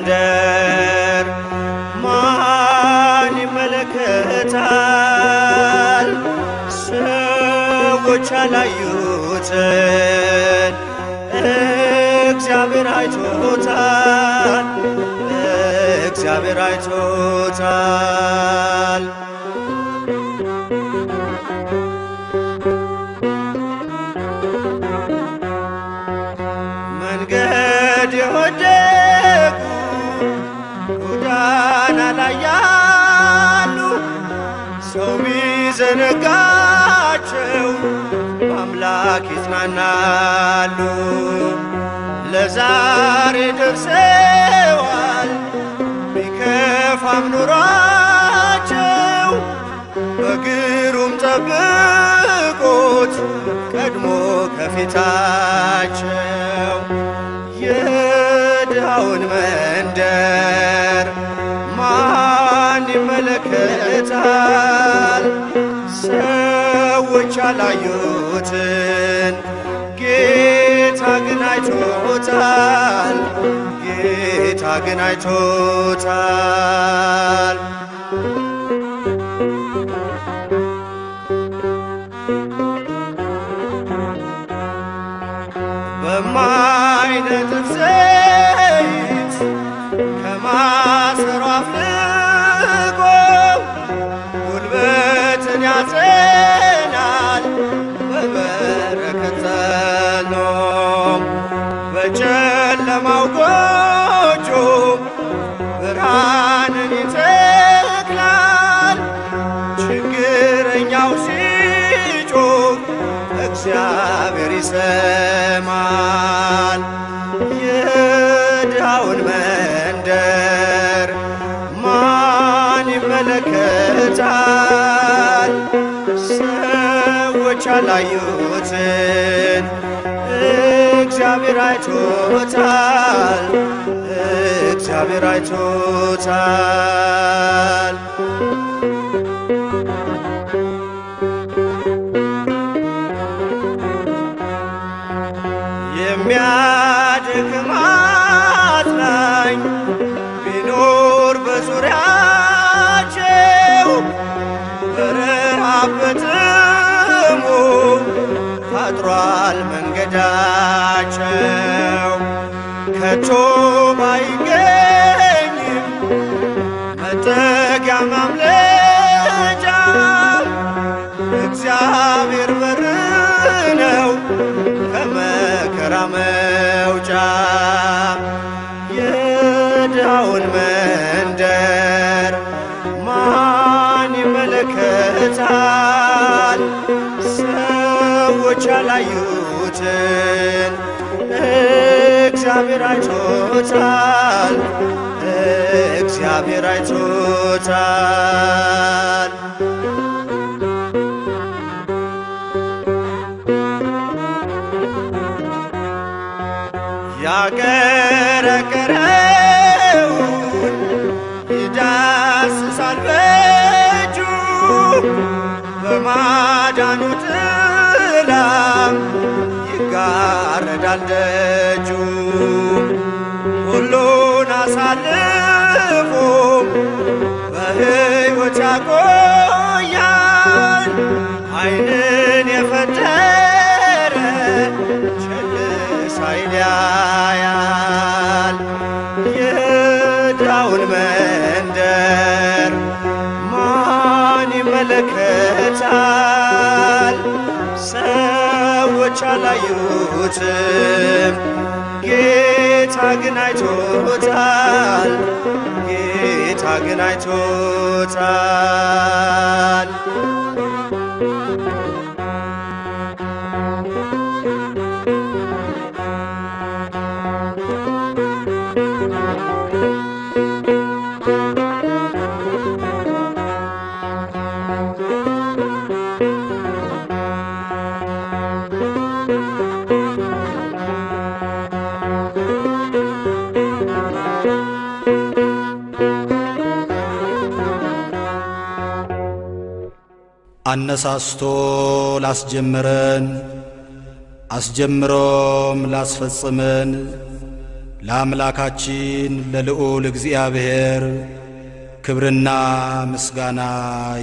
መንደር ማን ይመለከታል? ሰዎች ያላዩትን እግዚአብሔር አይቶታል፣ እግዚአብሔር አይቶታል። ላይ ያሉ ሰው ቢዘነጋቸው በአምላክ ይጽናናሉ። ለዛሬ ደርሰዋል ቢከፋም ኑሯቸው በግሩም ጠብቆት ቀድሞ ከፊታቸው ሰዎች ያላዩትን ጌታ ግን አይቶታል፣ ጌታ ግን አይቶታል። በማይነጥፍ የድሃውን መንደር ማን ይመለከታል? ሰዎች ያላዩትን እግዚአብሔር አይቶታል፣ እግዚአብሔር አይቶታል። ከቶ ባይገኝም መጠጊያ ማምለጫ እግዚአብሔር በር ነው ከመከራ መውጫ የድሃውን መንደር ማን ይመለከታል? ሰዎች ያላዩትን እግዚአብሔር አይቶታል፣ እግዚአብሔር አይቶታል። ያቀረቀረውን ይዳስሳል በእጁ በማዳኑ ጥላም ይጋረዳል ደጁ የድሃውን መንደር ማን ይመለከታል? ሰዎች አላዩትም፣ ጌታ ግን አይቶታል፣ ጌታ ግን አይቶታል። አነሳስቶ ላስጀመረን አስጀምሮም ላስፈጽመን ለአምላካችን ለልዑል እግዚአብሔር ክብርና ምስጋና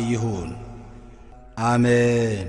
ይሁን፣ አሜን።